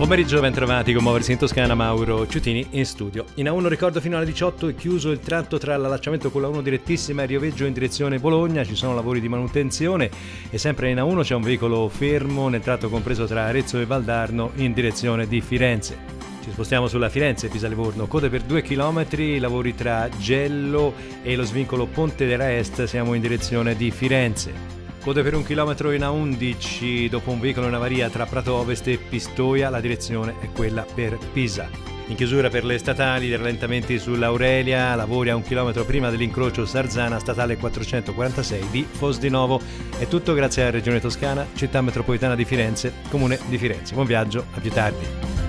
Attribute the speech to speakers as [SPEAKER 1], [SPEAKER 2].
[SPEAKER 1] pomeriggio, ben trovati con Muoversi in Toscana, Mauro Ciutini in studio. In A1 ricordo fino alle 18 è chiuso il tratto tra l'allacciamento con la 1 direttissima e Rioveggio in direzione Bologna, ci sono lavori di manutenzione e sempre in A1 c'è un veicolo fermo nel tratto compreso tra Arezzo e Valdarno in direzione di Firenze. Ci spostiamo sulla Firenze, Pisa-Livorno, code per 2 km, lavori tra Gello e lo svincolo Ponte della Est, siamo in direzione di Firenze. Code per un chilometro in A11 dopo un veicolo in avaria tra Prato Ovest e Pistoia, la direzione è quella per Pisa. In chiusura per le statali, rallentamenti sull'Aurelia, lavori a un chilometro prima dell'incrocio Sarzana, statale 446 di Fosdinovo. È tutto grazie alla Regione Toscana, città metropolitana di Firenze, comune di Firenze. Buon viaggio, a più tardi.